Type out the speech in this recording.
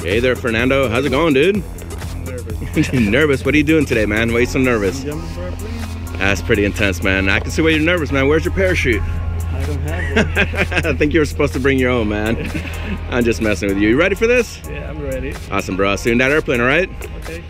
Hey there, Fernando. How's it going, dude? I'm nervous. nervous? What are you doing today, man? Why are you so nervous? That's pretty intense, man. I can see why you're nervous, man. Where's your parachute? I don't have one. I think you were supposed to bring your own, man. I'm just messing with you. You ready for this? yeah, I'm ready. Awesome, bro. See you in that airplane, all right? Okay.